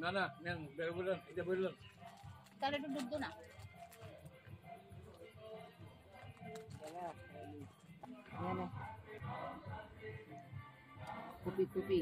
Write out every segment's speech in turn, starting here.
না না নেন বের বললেন এটা বললেন তাহলে একটু দুধ দো না কুপি কুপি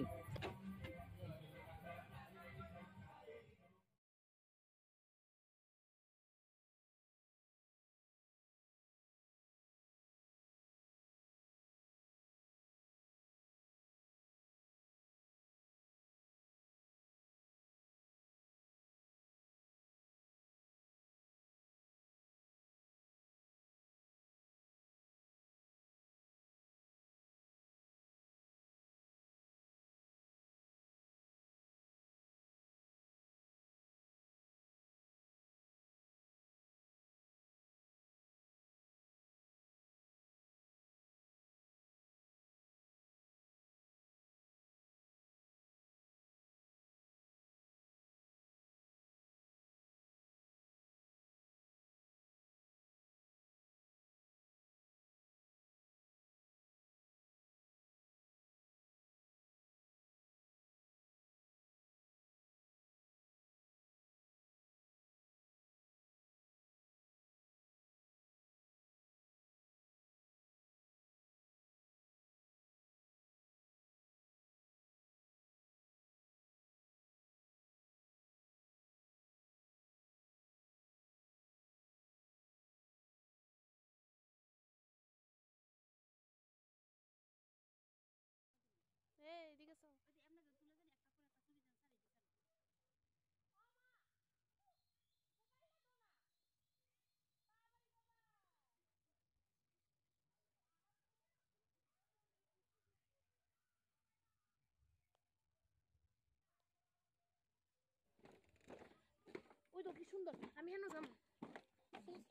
তো কি সুন্দর। আমি হেন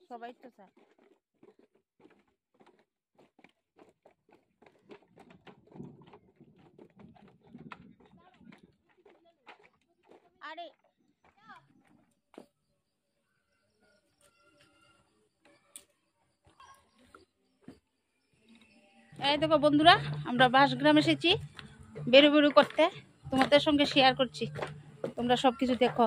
সবাই তো চায় আরে। এই দেখো বন্ধুরা, আমরা বাসগ্রাম এসেছি বেরু বেরু করতে। তোমাদের সঙ্গে শেয়ার করছি। তোমরা সব কিছু দেখো।